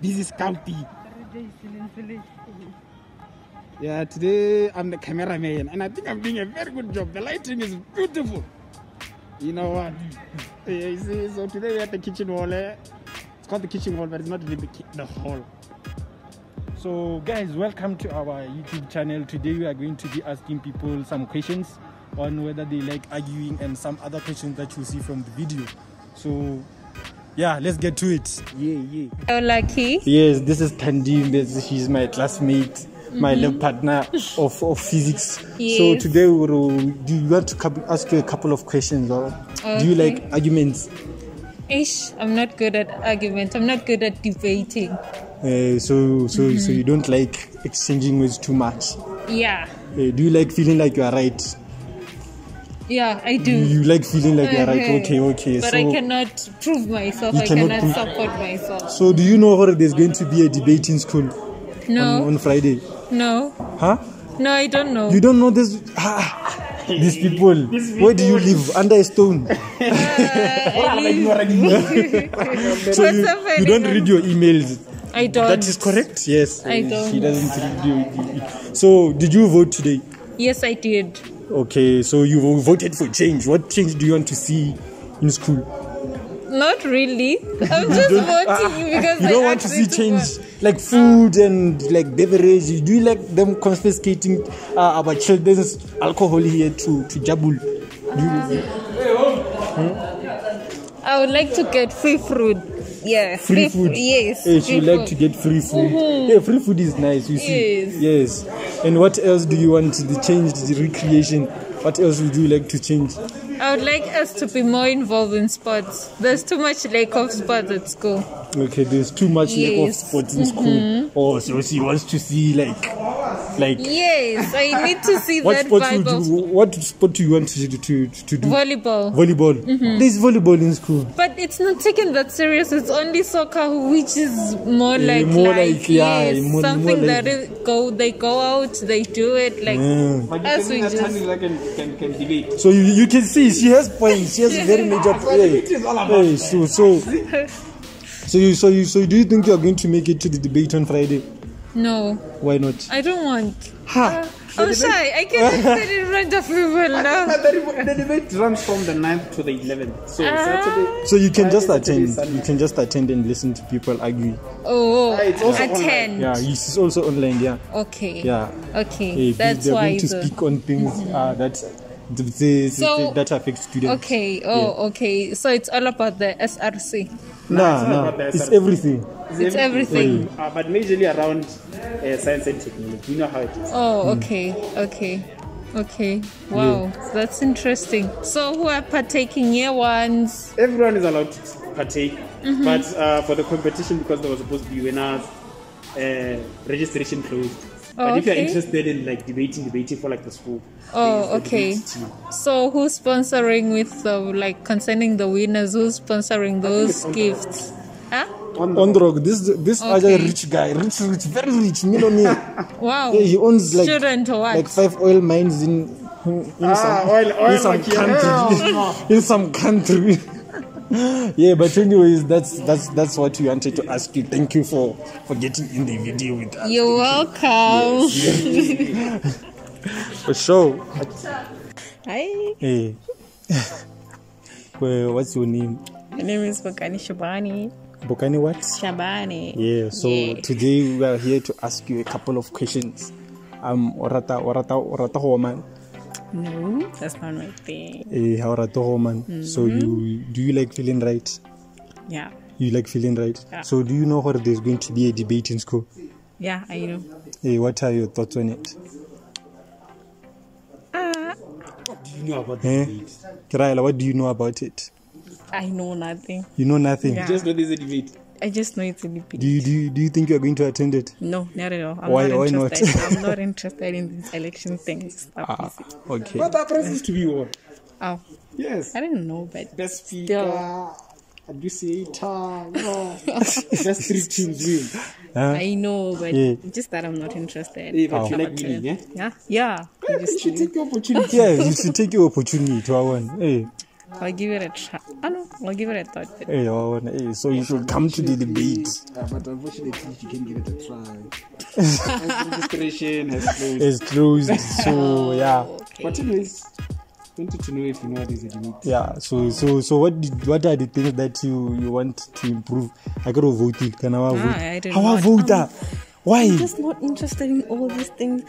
This is Scouty. Yeah, today I'm the cameraman and I think I'm doing a very good job. The lighting is beautiful. You know what? Yeah, you see, so today we're at the kitchen wall. Eh? It's called the kitchen wall, but it's not really the, the hall. So, guys, welcome to our YouTube channel. Today we are going to be asking people some questions on whether they like arguing and some other questions that you see from the video. So, yeah, let's get to it. Yeah, yeah. So lucky. Yes, this is Tandim. This she's my classmate, my lab partner of, of physics. So today we will, do you want to ask you a couple of questions or do you like arguments? Ish, I'm not good at argument. I'm not good at debating. Uh, so so so you don't like exchanging words too much. Yeah, Uh, do you like feeling like you are right? Yeah, I do. You like feeling like you are right. Uh-huh. Okay, okay. But so I cannot prove myself. You I cannot cannot prove- support myself. so do you know where there's going to be a debate in school on, No, on Friday? no, Huh? no, I don't know. You don't know this. Ah, these people. Where do you live? Under a stone. so What's you, you don't read your emails. I don't. That is correct. Yes. I don't. She doesn't read your. So did you vote today? Yes, I did. Okay. So you voted for change. What change do you want to see in school? Not really. I'm just voting ah, because you don't want to see change like food and like beverages. Do you like them confiscating uh, our children's alcohol here to to Jabul? Do you, I would like to get free food. Yeah, free food. Yes. Yes, you like food. to get free food. Mm-hmm. Yeah, free food is nice. You see. Yes. Yes. And what else do you want to change? The recreation. What else would you like to change? I would like us to be more involved in sports. There's too much lack of sports at school. Okay, there's too much lack of Mm-hmm. sports in school. Oh, so she wants to see like, like. Yes, I need to see What that sport vibe would of What sport do you want to to to do? volleyball. Volleyball. There's volleyball in school. But it's not taken that serious. It's only soccer, which is more Yeah, like more life. like, yeah, yes, more- something more that like- is go. They go out, they do it like Yeah. But As you we just- just... can, can, can debate. So you, you can see she has points. She has very major points. Hey, so so so you so you so do you think you are going to make it to the debate on Friday? no. Why not? I don't want. Ha. I'm shy. I can't sit in front of people now. the, the debate runs from the 9th to the 11th. So Ah. Saturday. So you can just Friday, Saturday, attend. Sunday. You can just attend and listen to people argue. Oh, Ah, it's also attend. Yeah, it's also online. Yeah, Okay. yeah. Okay. Hey, That's they're why. going to the- speak on things uh, that the, the, So- that affect students. Okay. Oh, okay. So it's all about the SRC. Nah, it's not nah. about the It's SRC. everything. It's everything. Uh, but majorly around uh, science and technology. You know how it is. Oh, okay. Okay. Okay. Wow. That's interesting. So who are partaking year ones? Everyone is allowed to partake. Mm-hmm. But uh, for the competition, because there was supposed to be winners, uh, registration closed. Oh, but if you're interested in like debating, debating for like the school. Oh, okay. So who's sponsoring with the like concerning the winners? Who's sponsoring those it's on the- gifts? Huh? On the- On the rock, this this other rich guy, rich, rich, very rich, millionaire. Wow. Yeah, he owns like Student what? like five oil mines in in, in Ah, some, oil- oil in some country. in some country. yeah, but anyways, that's that's that's what we wanted to ask you. Thank you for for getting in the video with us. You're welcome. For sure. Hi, Hey. well, what's your name? my name is Bokani Shabani. Bokani what? Shabani. Yeah, so Yeah. today we are here to ask you a couple of questions. Um, orata, orata, orata woman. No, that's not my thing. Eh, orata woman. So you do you like feeling right? Yeah, You like feeling right? Yeah. So do you know where there's going to be a debate in school? yeah, I know. Hey, what are your thoughts on it? Ah, Do you know about Eh? the debate? Kiraila, what do you know about it? I know nothing. You know nothing. Yeah. Just know there's a debate. I just know it's a debate. Do you do you, do you think you're going to attend it? No, not at all. I'm Why- not why not? I'm not interested in these election things. Ah, okay. But that prize to be won. Oh, Yes. I didn't know, but Best speaker, Still. administrator, no. Just three teams win. Huh? I know, but Yeah. just that I'm not interested. Hey, but Oh. you like winning, yeah? Yeah, yeah. I You should take the opportunity. Yeah, you should take your opportunity to our one. Hey, I'll give it a try. I know. I'll give it a thought. But Hey, oh, hey, so you should come to the debate. Uh, but unfortunately, you can give it a try. registration has closed. It's closed, so yeah, But anyways, wanted to know if you know what is a debate. yeah. So, so, so, what did, what are the things that you you want to improve? I got to vote. it. Can I vote? Ah, I did How I not. vote? ah? Why? I'm just not interested in all these things.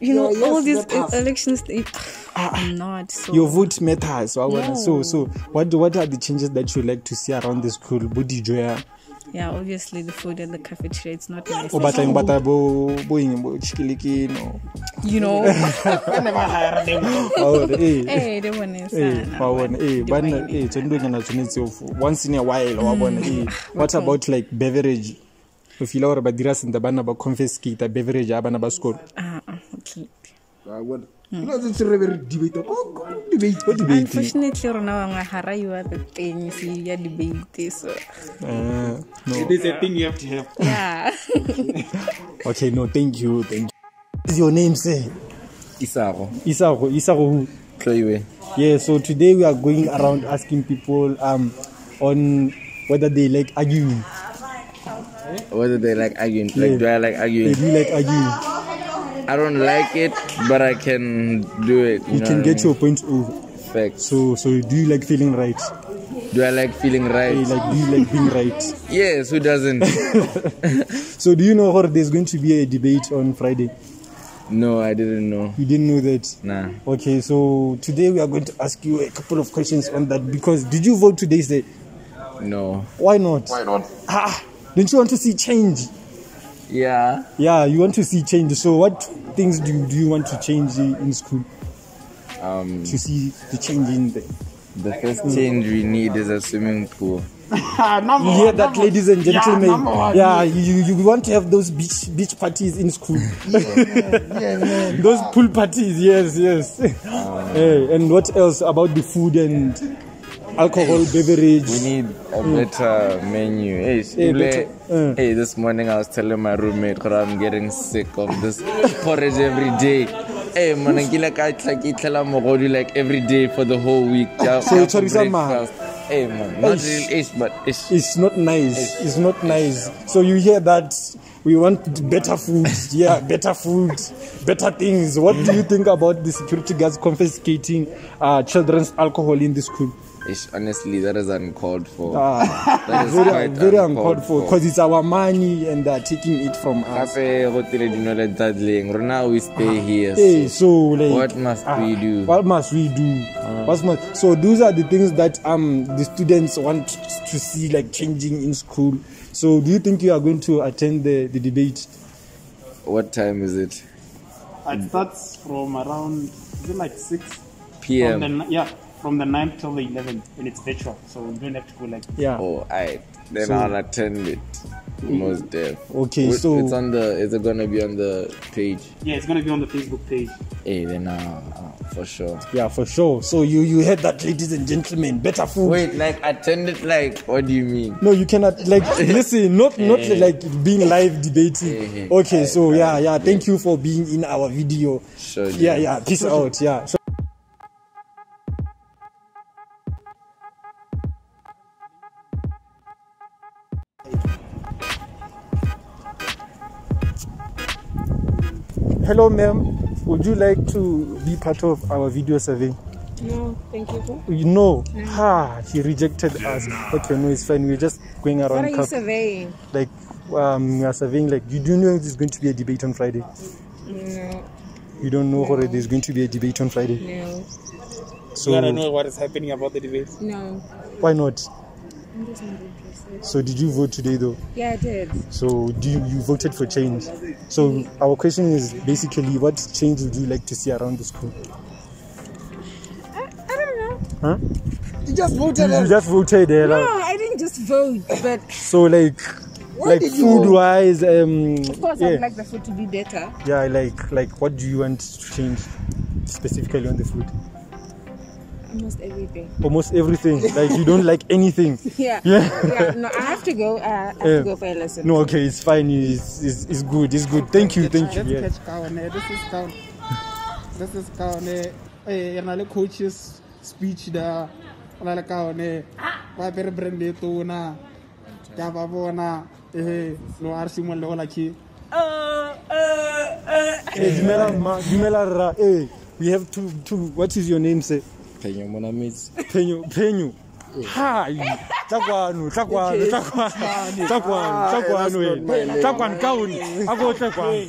You know, Yeah, yes, all these but us. elections. Thing. I'm not. So Your vote matters. So, I wanna- so, No. so, what what are the changes that you like to see around the school? Body joya. yeah, obviously the food at the cafeteria it's not nice. O batlang bata bo bo eng bo chikilikini or- You know. Oh, eh. hey, the one is. Eh, wa bona eh bana eh tsondonyana tshwanetse o fu- once in a while wa eh what about like beverage o feel gore ba dira sentle bana ba confescata beverage ya bana ba sekolo. A Unfortunately, rona bangwe are the thing ya debate so. Uh, no. It is a thing you have to have. yeah. okay no thank you thank you. Is your name say Isago, isago isago who? Chloe. yeah so today we are going around asking people um on whether they like arguing Whether they like arguing, like do I like they arguing? do like arguing I don't like it, but I can do it. You, you know can get I your point over Fact. so so do you like feeling right Do I like feeling right? Hey, like do you like being right Yes, who doesn't? So do you know or there's going to be a debate on Friday? no, I didn't know. You didn't know that? Nah. Okay, so today we are going to ask you a couple of questions on that because did you vote today? Say No. why not? Why not? Ah, don't you want to see change? Yeah. Yeah, you want to see change. So what things do you, do you want to change in in school Um, to see the change in the? the first change we need is a swimming pool. You hear that, ladies and gentlemen? number one, Yeah, you, you want to have those beach beach parties in school. those pool parties, yes, yes. Hey, and what else about the food and alcohol, beverage? We need a better menu. Hey, better- uh. hey, this morning I was telling my roommate that I'm getting sick of this porridge every day. Hey, man, nkile ka tla ke itlela mogodu like every day for the whole week. So ja you for tshwarisa breakfast. Hey, man, not really ish, but ish. It's not nice. It's not nice. So you hear that we want better food. Yeah, better food, better things. What do you think about the security guards confiscating uh, children's alcohol in the school? Ish, honestly, that is uncalled for. Ah, that is very, quite very uncalled for for. because it's our money and they're taking it from us. Gape go tile dino le dadling. Right now we stay here. Hey, so so like, what must we do? What must we do? What must, so those are the things that um the students want to see like changing in school. So do you think you are going to attend the, the debate? What time is it? It starts from around, is it like 6? PM. the, ni- yeah, from the 9th till the 11th, and it's virtual, so we don't have to go like Yeah. Oh, I then So- I'll attend it. Most def. Okay, Wait, so- it's on the. Is it gonna be on the page? Yeah, it's gonna be on the Facebook page. Hey, then uh, uh, for sure. Yeah, for sure. So you you heard that, ladies and gentlemen. Better food. Wait, like attend it? Like what do you mean? No, you cannot like listen. Not not like being live debating. Okay, so yeah, yeah. Thank you for being in our video. Sure. Yeah, yeah. Peace out. Yeah. So- Hello, ma'am. Would you like to be part of our video survey? No, thank you. You know, ha, he rejected us. Okay, no, it's fine. We're just going around. What around. are you cup- surveying? like um, we are surveying like you do know there's going to be a debate on Friday? No, You don't know already there's going to be a debate on Friday. no, So I don't know what is happening about the debate. no. why not? I'm just not interested. So did you vote today though? Yeah, I did. So do you, you voted for change? So our question is basically what change would you like to see around the school? I, I don't know. Huh? You just voted. you just voted there. No, like- I didn't just vote, but so like like did you food wise, um of course yeah, I'd like the food to be better. yeah I like like what do you want to change specifically on the food? Almost everything. Almost everything. like you don't like anything. Yeah. Yeah. yeah. No, I have to go. Uh, I have Yeah. to go for a lesson. No, okay, it's fine. It's, it's, it's good. It's good. Thank you. Thank you. Let's Yeah. catch Kawane. This is Kawane. this is Kawane. Eh, yana le coach's speech there. o na le ka one ba apere brand e tona ke a ba bona ee no a re simolole go lakhe Eh, dumela mma dumela rra eh we have to to what is your name sir Phenyo mona mates. Penyo, Penyo. Hi. Tla kwano, tla kwano, tla kwano, tla kwano, tla kwano wena. Tla kwano kaone. Ako tla kwano.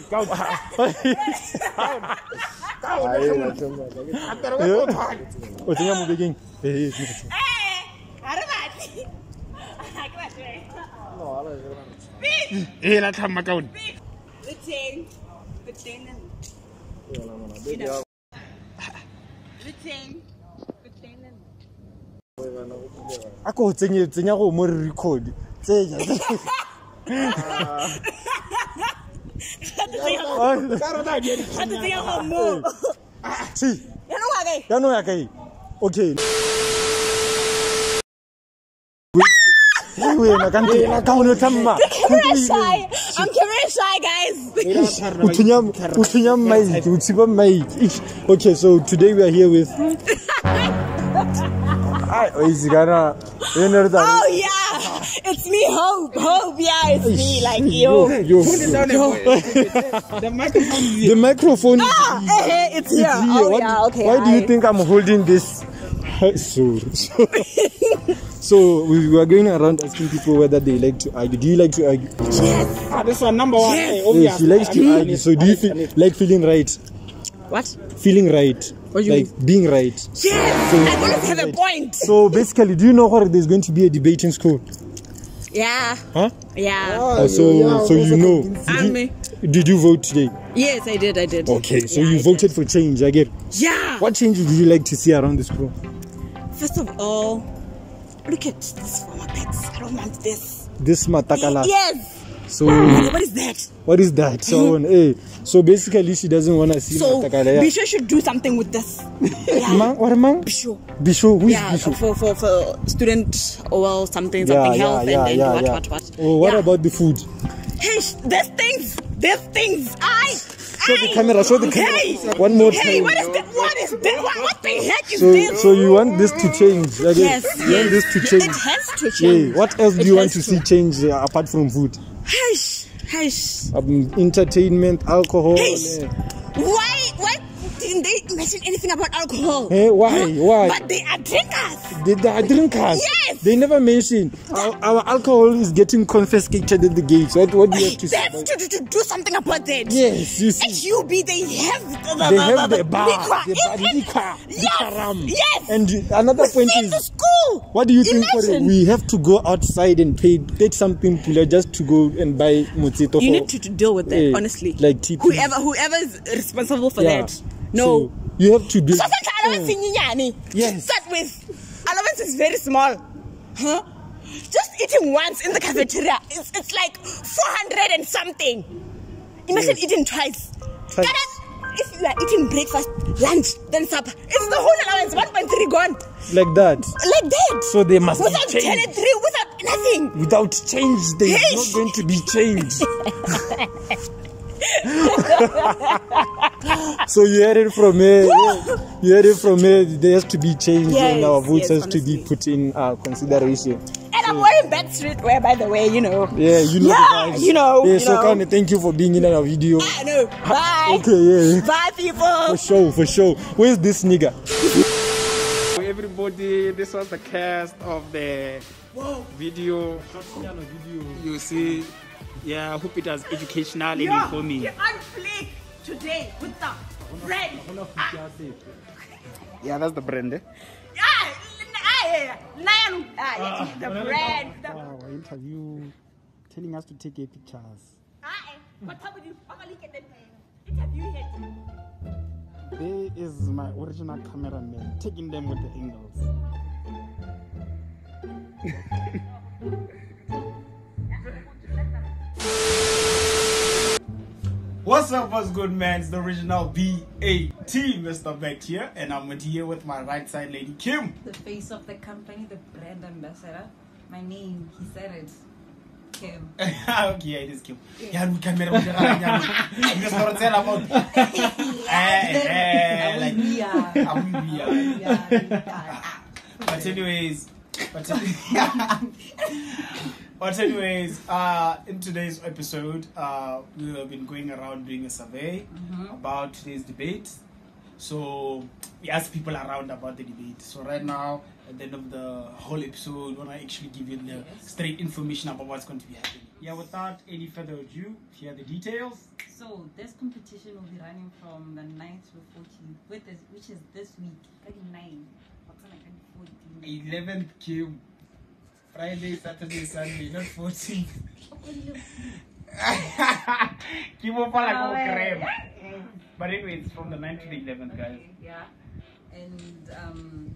O tsenya mo bekeng. Eh, e la tlhamma ka one ako tsenye tsenya go mo re record. Tsenya. See. Ya no ya kai. Okay. Wena ka ntse ka one tsamma. Camera shy. I'm camera shy, guys. Uthunya uthunya mic, utsiba mic. Okay, so today we are here with Ai, oizi kana. Yener da. Oh yeah, it's me, Hope. Hope, yeah, it's me. Like yo. Yo. the microphone is The microphone is Ah, eh, eh, it's here. here. Oh What- yeah, okay. Why do you think I'm holding this? So, so, so we were going around asking people whether they like to argue. Do you like to argue? ah, this one number one eh, Yes, she likes I to mean, argue. So do you feel like feeling right? What? Feeling right? What you like being right? Yes, So- I always have a point. So basically, do you know what there's going to be a debate in school? Yeah, Huh? yeah. Uh, so, so you know. And me. Did you vote today? Yes, I did. I did. Okay, so Yeah, you I voted for change. I get. Yeah. What change would you like to see around the school? First of all, look at this for my pets. I don't want this. This matakala. Yes. So What is that? what is that? So on, eh. So basically, she doesn't want to see So matakala. Yeah. Bisho should do something with this. Yeah. Mang, what mang? Bisho. Bisho. Who is Yeah, Bisho? for, for, for student or well, something, something health and, and what, what, what. Oh, what yeah. about the food? Hey, sh- there's things, there's things. I. Show the camera, show the camera. Hey, One more hey, time. what is that? What is that? What, what the heck is So, this? so you want this to change? I yes, You want this to change? It has to Yeah. change. What else do you want has to see change uh, apart from food? Hush, hush. Um, entertainment, alcohol. Hey, eh. Didn't they mention anything about alcohol? Eh, why? Why? But they are drinkers. They, they are drinkers. Yes. They never mention our, our alcohol is getting confiscated at the gates. What, what do you have to They say? have about- to, to, to do something about that. Yes, you see. HUB, they have the, They have the bar, liquor. the bar, Even- liquor, Yes, liquor yes. And another point is, the school. what do you think? for it? We have to go outside and pay, take something pula just to go and buy motsito. You need to, to deal with that, Eh, honestly. like TP. whoever whoever is responsible for Yeah. that. No. So you have to do. So sometimes oh. allowance nyenyane. Yes. Start with allowance is very small. Huh? Just eating once in the cafeteria, it's, it's like 400 and something. Imagine Yes. eating twice. Twice. Kada, If you are eating breakfast, lunch, then supper, it's the whole allowance 1.3 gone. like that. Like that. So they must be without changed. 10 and 3, without nothing. Without change, there is Hey. not going to be change. so you heard it from me. You heard it from me. There has to be change, and Yes, our votes yes, has to be put in uh, consideration. And I'm wearing bad streetwear, by the way, you know. Yeah, you know Yeah, the you know, Yeah, you so know. Kane, thank you for being in our video. I know. Bye. Okay, yeah. Bye, people. For sure, for sure. Where's this nigga? Everybody, this was the cast of the video. You see, yeah, I hope it was educational and informing. You're on fleek today with the bread. Yeah, that's the brand. Eh? Ah, ah, lion. Ah, yeah, the bread. The, Our interview, telling us to take a pictures. ah, what happened? you? I'm gonna look at that interview here. There is my original cameraman taking them with the angles. What's up, what's good, man? It's the original BAT, Mr. Beck here, and I'm here with my right side lady, Kim. the face of the company, the brand ambassador. My name, he said it. Kim. okay, yeah, it is Kim. Yeah, we can make it. You just to tell about. Like, Yeah. ah, we- we are. Yeah. But But anyways, but, anyways, uh, in today's episode, uh, we have been going around doing a survey about today's debate. So we asked people around about the debate. So right now, at the end of the whole episode, we want to actually give you the straight information about what's going to be happening. Yeah, without any further ado, here are the details. So this competition will be running from the 9th to the 14th, with this, which is this week. Kadi 9. What's on like 14? 11th game. Friday, Saturday, Sunday, not 14th. Keep on like yeah. crap. But anyway, it's from the 9th to the 11th, guys. Yeah. And um.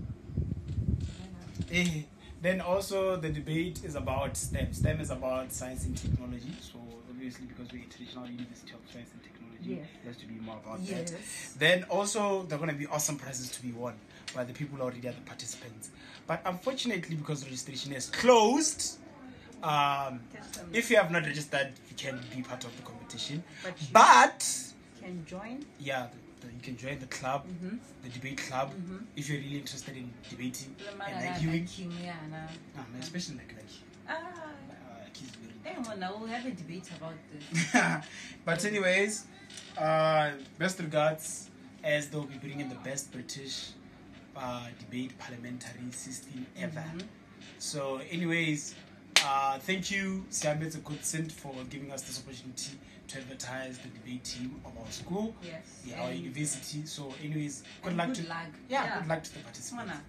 Eh, Then also the debate is about STEM. STEM is about science and technology. So obviously because we're a traditional university of science and technology, Yes. there's to be more about Yes. that. Then also there are gonna be awesome prizes to be won by the people already are the participants. But unfortunately because registration is closed, um, if you have not registered, you can be part of the competition. But you- But Can join. yeah, the, the, you can join the club, Mm-hmm. the debate club, if you're really interested in debating and arguing. Yeah, nah. Ah, especially like like Ah. uh. Hey, well, now we'll have a debate about this. but anyways, uh, best regards as they'll be bringing the best British uh, debate parliamentary system ever. Mm-hmm. So, anyways, uh, thank you, Siambe Goodson, for giving us this opportunity to advertise the debate team of our school, Yes. yeah, our And- university. So, anyways, good luck good to luck. Yeah, Yeah. good luck to the participants. Mona,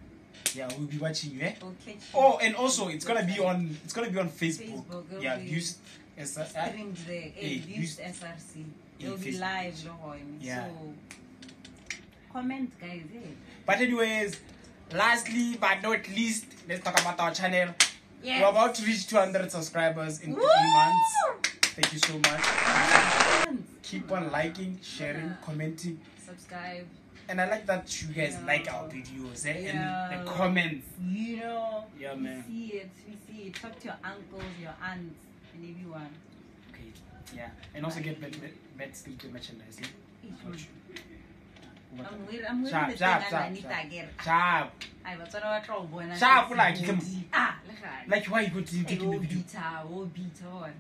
Yeah, we'll be watching you. Eh? you. Oh, and also it's gonna be on it's gonna be on Facebook. Facebook, yeah, use as a, streamed there. Hey, use- SRC. It'll be live. Yeah. So comment, guys. Hey. But anyways, lastly but not least, let's talk about our channel. Yes. We're about to reach 200 subscribers in Woo! three months. Thank you so much. Keep on liking, sharing, Yeah. commenting. Subscribe. And I like that you guys Yeah. like our videos eh? Yeah. and the comments. You know. Yeah, man. we see it. We see it. Talk to your uncles, your aunts, and everyone. Yeah. And also get bad still to merchandise. Each Not one. you. I'm wearing, I'm Sharp, sharp, sharp, sharp. Ay, batswana ba tlo bona. Sharp, like, come- Ah, le gale. Like why you go to the video? beta, oh, beta, one.